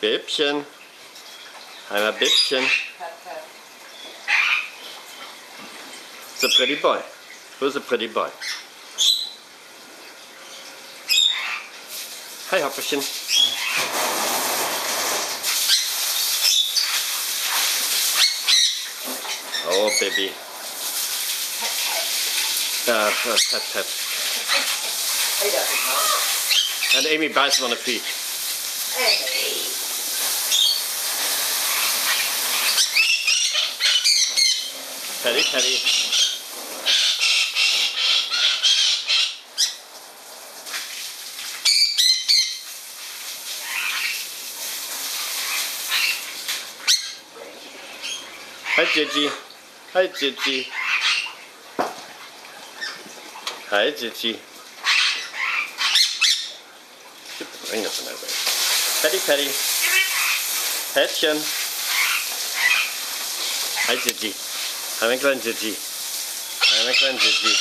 Bäbchen. Einmal Bäbchen. It's a pretty boy. Who's a pretty boy? Hi, Hopperchen. Oh, baby. Uh, uh, pet, pet. And Amy him on the feet. Andy. Petty, petty. Hi, Gigi. Hi, Gigi. Hi, Gigi. Bring das in der Welt. Patty, Patty. Hättchen. Hi, Sitzi. Haben einen kleinen Sitzi. Haben einen kleinen Sitzi.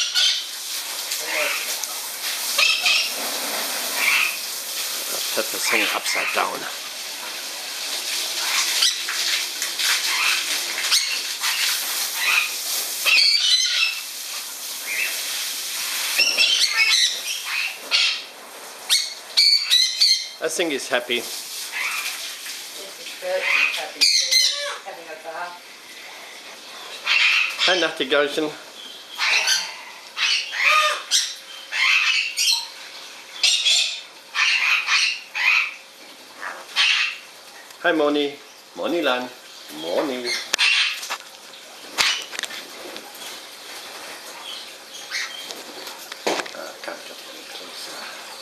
Set this thing upside down. Thank you. I think he's happy. He's having a. Hi, Moni. Moni Lan. Moni. Uh, come just a little closer.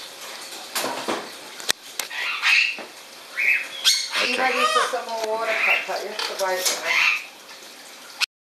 Okay. ready for some more water, Papa? You have to.